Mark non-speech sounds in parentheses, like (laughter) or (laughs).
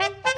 Bye. (laughs)